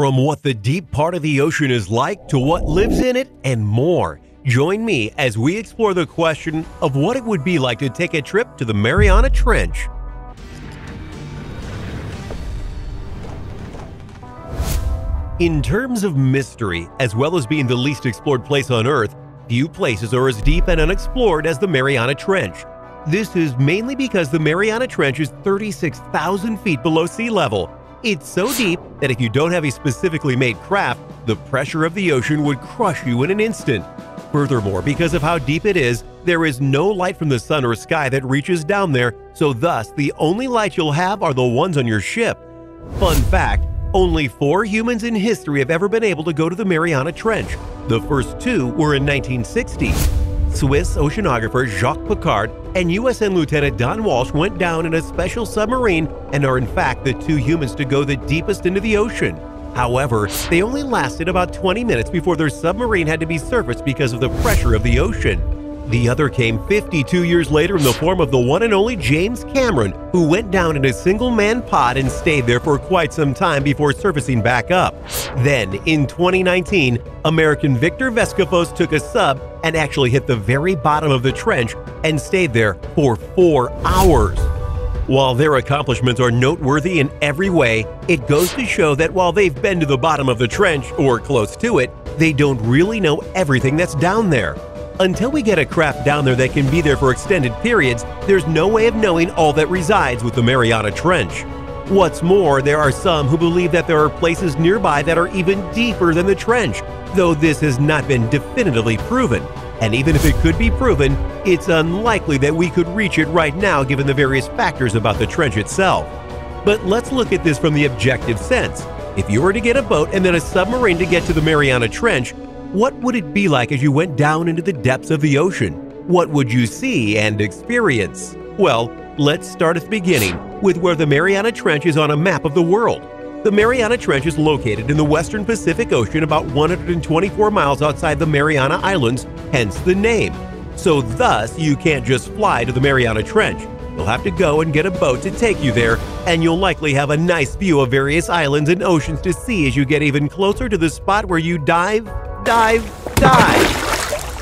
From what the deep part of the ocean is like to what lives in it and more. Join me as we explore the question of what it would be like to take a trip to the Mariana Trench. In terms of mystery, as well as being the least explored place on Earth, few places are as deep and unexplored as the Mariana Trench. This is mainly because the Mariana Trench is 36,000 feet below sea level. It's so deep that if you don't have a specifically made craft, the pressure of the ocean would crush you in an instant. Furthermore, because of how deep it is, there is no light from the sun or sky that reaches down there, so thus the only light you'll have are the ones on your ship. Fun fact only four humans in history have ever been able to go to the Mariana Trench. The first two were in 1960. Swiss oceanographer Jacques Piccard and USN Lieutenant Don Walsh went down in a special submarine and are in fact the two humans to go the deepest into the ocean. However, they only lasted about 20 minutes before their submarine had to be surfaced because of the pressure of the ocean. The other came 52 years later in the form of the one and only James Cameron, who went down in a single man pod and stayed there for quite some time before surfacing back up. Then, in 2019, American Victor Vescovo's took a sub and actually hit the very bottom of the trench and stayed there for four hours. While their accomplishments are noteworthy in every way, it goes to show that while they've been to the bottom of the trench or close to it, they don't really know everything that's down there. Until we get a craft down there that can be there for extended periods, there's no way of knowing all that resides with the Mariana Trench. What's more, there are some who believe that there are places nearby that are even deeper than the trench, though this has not been definitively proven. And even if it could be proven, it's unlikely that we could reach it right now given the various factors about the trench itself. But let's look at this from the objective sense. If you were to get a boat and then a submarine to get to the Mariana Trench, what would it be like as you went down into the depths of the ocean? What would you see and experience? Well, let's start at the beginning with where the Mariana Trench is on a map of the world. The Mariana Trench is located in the western Pacific Ocean about 124 miles outside the Mariana Islands, hence the name. So, thus, you can't just fly to the Mariana Trench. You'll have to go and get a boat to take you there, and you'll likely have a nice view of various islands and oceans to see as you get even closer to the spot where you dive, dive, dive.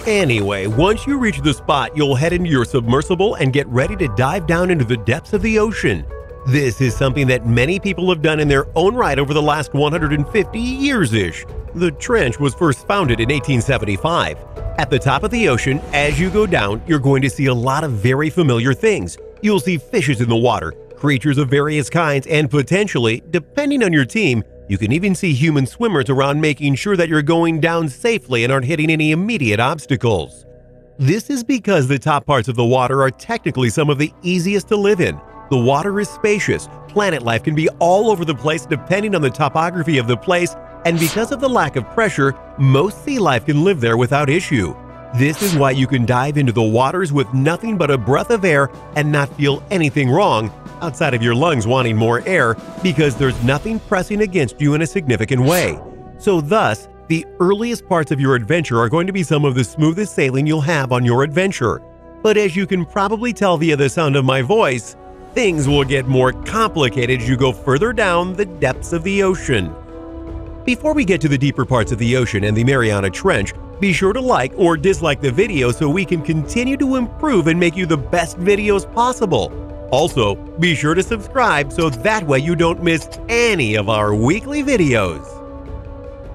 Anyway, once you reach the spot, you'll head into your submersible and get ready to dive down into the depths of the ocean. This is something that many people have done in their own right over the last 150 years ish. The trench was first founded in 1875. At the top of the ocean, as you go down, you're going to see a lot of very familiar things. You'll see fishes in the water, creatures of various kinds, and potentially, depending on your team, you can even see human swimmers around making sure that you're going down safely and aren't hitting any immediate obstacles. This is because the top parts of the water are technically some of the easiest to live in. The water is spacious, planet life can be all over the place depending on the topography of the place, and because of the lack of pressure, most sea life can live there without issue. This is why you can dive into the waters with nothing but a breath of air and not feel anything wrong, outside of your lungs wanting more air, because there's nothing pressing against you in a significant way. So, thus, the earliest parts of your adventure are going to be some of the smoothest sailing you'll have on your adventure. But as you can probably tell via the sound of my voice, things will get more complicated as you go further down the depths of the ocean. Before we get to the deeper parts of the ocean and the Mariana Trench, be sure to like or dislike the video so we can continue to improve and make you the best videos possible. Also, be sure to subscribe so that way you don't miss any of our weekly videos.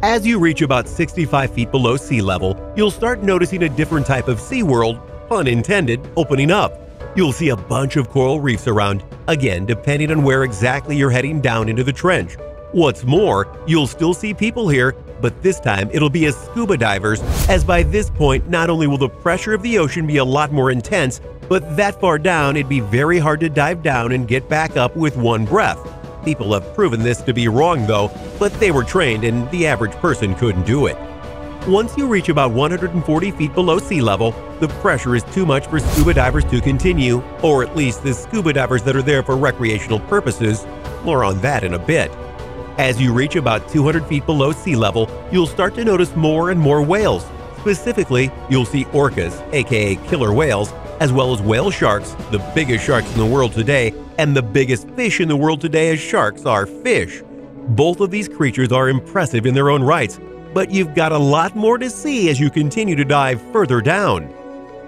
As you reach about 65 feet below sea level, you'll start noticing a different type of sea world, pun intended, opening up. You'll see a bunch of coral reefs around, again, depending on where exactly you're heading down into the trench. What's more, you'll still see people here, but this time it'll be as scuba divers, as by this point, not only will the pressure of the ocean be a lot more intense, but that far down, it'd be very hard to dive down and get back up with one breath. People have proven this to be wrong, though, but they were trained and the average person couldn't do it. Once you reach about 140 feet below sea level, the pressure is too much for scuba divers to continue, or at least the scuba divers that are there for recreational purposes. More on that in a bit. As you reach about 200 feet below sea level, you'll start to notice more and more whales. Specifically, you'll see orcas, aka killer whales, as well as whale sharks, the biggest sharks in the world today, and the biggest fish in the world today as sharks are fish. Both of these creatures are impressive in their own rights, but you've got a lot more to see as you continue to dive further down.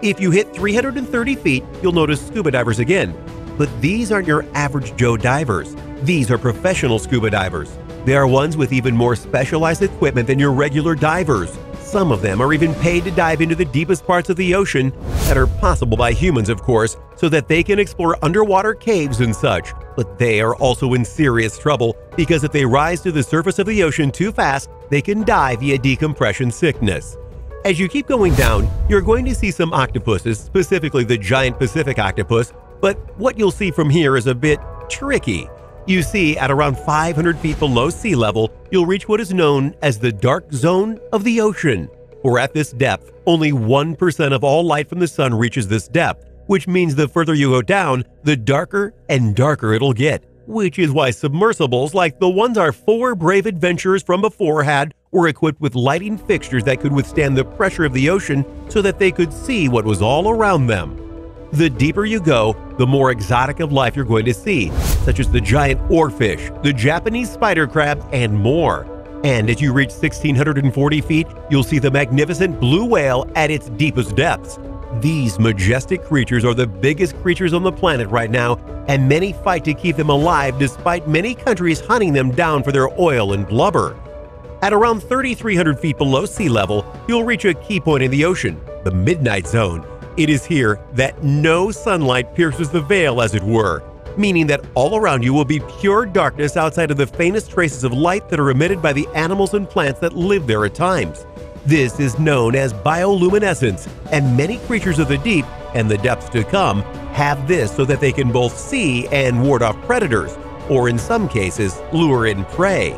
If you hit 330 feet, you'll notice scuba divers again. But these aren't your average Joe divers. These are professional scuba divers. They are ones with even more specialized equipment than your regular divers. Some of them are even paid to dive into the deepest parts of the ocean that are possible by humans, of course, so that they can explore underwater caves and such. But they are also in serious trouble because if they rise to the surface of the ocean too fast, they can die via decompression sickness. As you keep going down, you're going to see some octopuses, specifically the giant Pacific octopus, but what you'll see from here is a bit tricky. You see, at around 500 feet below sea level, you'll reach what is known as the dark zone of the ocean. Or at this depth, only 1% of all light from the sun reaches this depth, which means the further you go down, the darker and darker it'll get. Which is why submersibles like the ones our four brave adventurers from before had were equipped with lighting fixtures that could withstand the pressure of the ocean so that they could see what was all around them. The deeper you go, the more exotic of life you're going to see, such as the giant oarfish, the Japanese spider crab, and more. And as you reach 1640 feet, you'll see the magnificent blue whale at its deepest depths. These majestic creatures are the biggest creatures on the planet right now, and many fight to keep them alive despite many countries hunting them down for their oil and blubber. At around 3,300 feet below sea level, you'll reach a key point in the ocean, the Midnight Zone. It is here that no sunlight pierces the veil, as it were, meaning that all around you will be pure darkness outside of the faintest traces of light that are emitted by the animals and plants that live there at times. This is known as bioluminescence, and many creatures of the deep and the depths to come have this so that they can both see and ward off predators, or in some cases, lure in prey.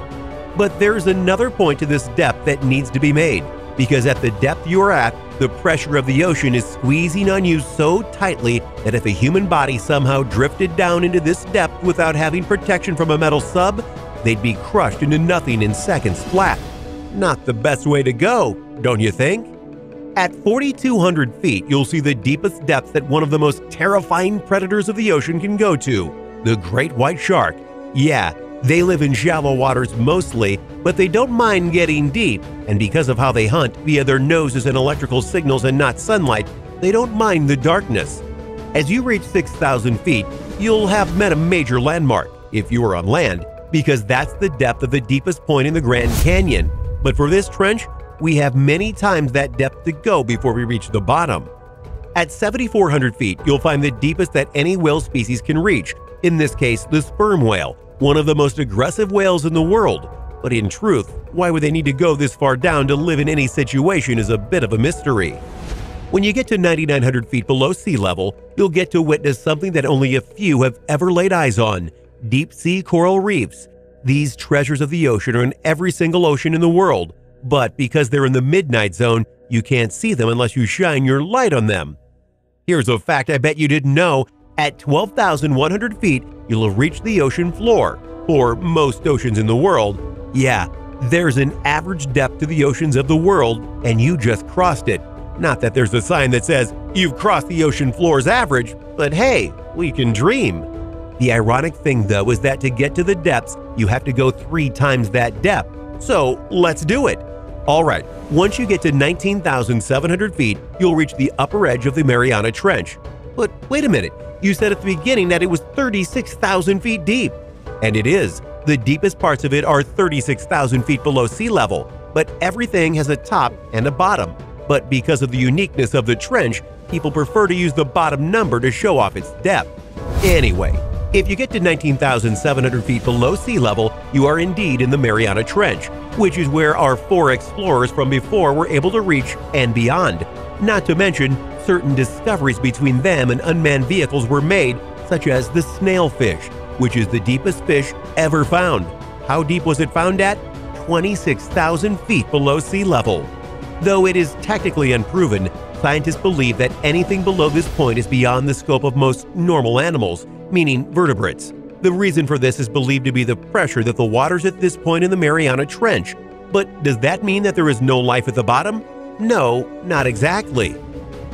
But there's another point to this depth that needs to be made, because at the depth you're at, the pressure of the ocean is squeezing on you so tightly that if a human body somehow drifted down into this depth without having protection from a metal sub, they'd be crushed into nothing in seconds flat. Not the best way to go, don't you think? At 4,200 feet, you'll see the deepest depths that one of the most terrifying predators of the ocean can go to the great white shark. Yeah, they live in shallow waters mostly, but they don't mind getting deep, and because of how they hunt via their noses and electrical signals and not sunlight, they don't mind the darkness. As you reach 6,000 feet, you'll have met a major landmark, if you are on land, because that's the depth of the deepest point in the Grand Canyon. But for this trench, we have many times that depth to go before we reach the bottom. At 7,400 feet, you'll find the deepest that any whale species can reach, in this case, the sperm whale, one of the most aggressive whales in the world. But in truth, why would they need to go this far down to live in any situation is a bit of a mystery. When you get to 9,900 feet below sea level, you'll get to witness something that only a few have ever laid eyes on deep sea coral reefs. These treasures of the ocean are in every single ocean in the world, but because they're in the midnight zone, you can't see them unless you shine your light on them. Here's a fact I bet you didn't know at 12,100 feet, you'll reach the ocean floor. For most oceans in the world, yeah, there's an average depth to the oceans of the world, and you just crossed it. Not that there's a sign that says you've crossed the ocean floor's average, but hey, we can dream. The ironic thing, though, is that to get to the depths, you have to go three times that depth. So let's do it. All right, once you get to 19,700 feet, you'll reach the upper edge of the Mariana Trench. But wait a minute, you said at the beginning that it was 36,000 feet deep. And it is. The deepest parts of it are 36,000 feet below sea level, but everything has a top and a bottom. But because of the uniqueness of the trench, people prefer to use the bottom number to show off its depth. Anyway, if you get to 19,700 feet below sea level, you are indeed in the Mariana Trench, which is where our four explorers from before were able to reach and beyond. Not to mention, certain discoveries between them and unmanned vehicles were made, such as the snailfish, which is the deepest fish ever found. How deep was it found at? 26,000 feet below sea level. Though it is technically unproven, scientists believe that anything below this point is beyond the scope of most normal animals, meaning vertebrates. The reason for this is believed to be the pressure that the waters at this point in the Mariana Trench. But does that mean that there is no life at the bottom? No, not exactly.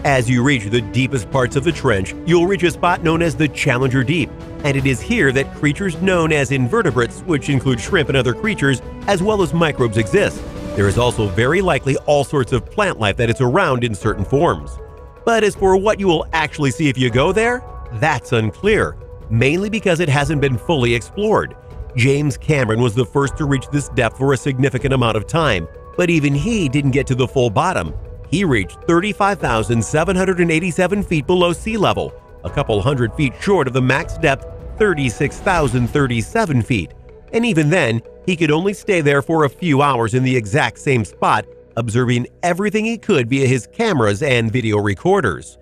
As you reach the deepest parts of the trench, you'll reach a spot known as the Challenger Deep. and it is here that creatures known as invertebrates, which include shrimp and other creatures, as well as microbes, exist. There is also very likely all sorts of plant life that is around in certain forms. But as for what you will actually see if you go there, that's unclear, mainly because it hasn't been fully explored. James Cameron was the first to reach this depth for a significant amount of time, but even he didn't get to the full bottom. He reached 35,787 feet below sea level, a couple hundred feet short of the max depth 36,037 feet. And even then, he could only stay there for a few hours in the exact same spot, observing everything he could via his cameras and video recorders.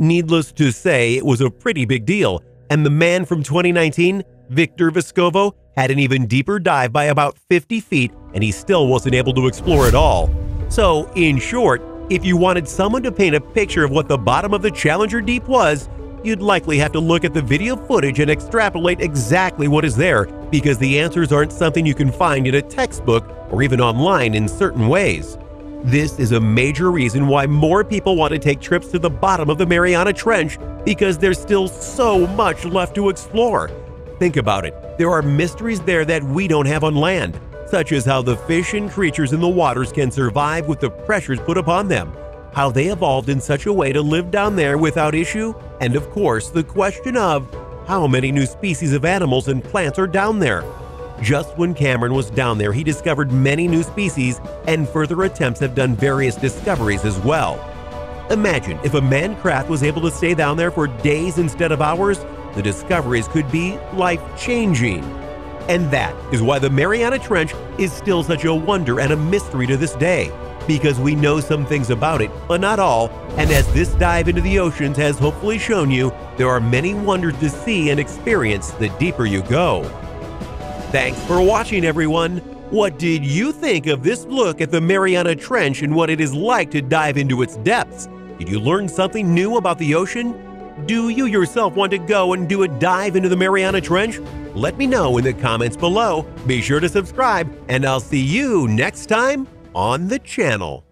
Needless to say, it was a pretty big deal, and the man from 2019, Victor Vescovo, had an even deeper dive by about 50 feet, and he still wasn't able to explore it all. So, in short, if you wanted someone to paint a picture of what the bottom of the Challenger Deep was, you'd likely have to look at the video footage and extrapolate exactly what is there because the answers aren't something you can find in a textbook or even online in certain ways. This is a major reason why more people want to take trips to the bottom of the Mariana Trench because there's still so much left to explore. Think about it. There are mysteries there that we don't have on land, such as how the fish and creatures in the waters can survive with the pressures put upon them how they evolved in such a way to live down there without issue, and of course, the question of how many new species of animals and plants are down there. Just when Cameron was down there, he discovered many new species, and further attempts have done various discoveries as well. Imagine if a manned craft was able to stay down there for days instead of hours, the discoveries could be life changing. And that is why the Mariana Trench is still such a wonder and a mystery to this day because we know some things about it, but not all. And as this dive into the oceans has hopefully shown you, there are many wonders to see and experience the deeper you go. Thanks for watching, everyone. What did you think of this look at the Mariana Trench and what it is like to dive into its depths? Did you learn something new about the ocean? Do you yourself want to go and do a dive into the Mariana Trench? Let me know in the comments below. Be sure to subscribe, and I'll see you next time on the channel.